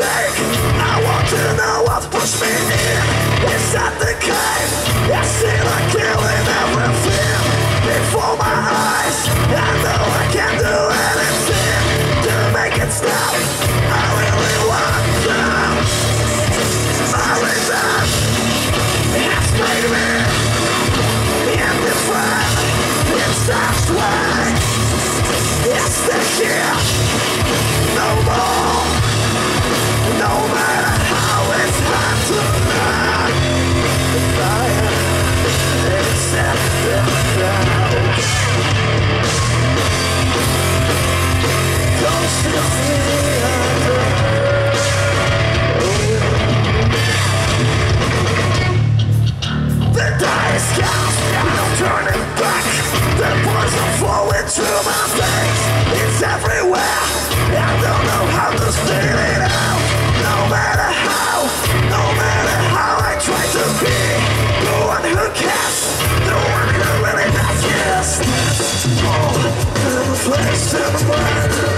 sake I want to know what's pushed me in. Is that the cave I see the killing everything place in the.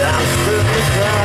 After the